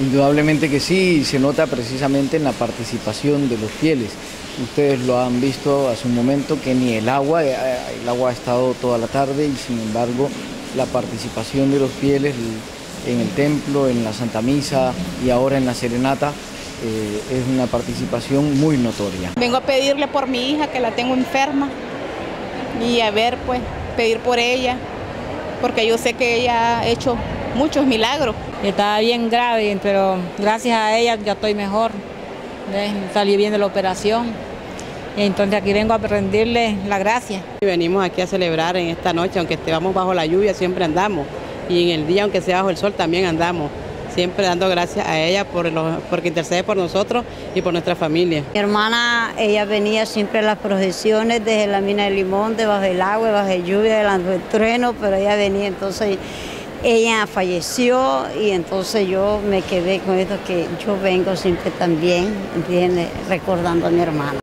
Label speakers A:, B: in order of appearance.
A: Indudablemente que sí, se nota precisamente en la participación de los fieles. Ustedes lo han visto hace un momento que ni el agua, eh, el agua ha estado toda la tarde y sin embargo la participación de los fieles en el templo, en la Santa Misa y ahora en la Serenata eh, es una participación muy notoria.
B: Vengo a pedirle por mi hija que la tengo enferma y a ver, pues, pedir por ella, porque yo sé que ella ha hecho muchos milagros.
C: Estaba bien grave, pero gracias a ella ya estoy mejor. Salí bien de la operación. Y entonces aquí vengo a rendirle la gracia.
D: Venimos aquí a celebrar en esta noche, aunque estemos bajo la lluvia, siempre andamos. Y en el día, aunque sea bajo el sol, también andamos. Siempre dando gracias a ella por porque intercede por nosotros y por nuestra familia.
E: Mi hermana, ella venía siempre a las procesiones desde la mina de limón, debajo del agua, bajo la lluvia, delante del trueno, pero ella venía entonces ella falleció y entonces yo me quedé con esto que yo vengo siempre también. Recordando a mi hermana.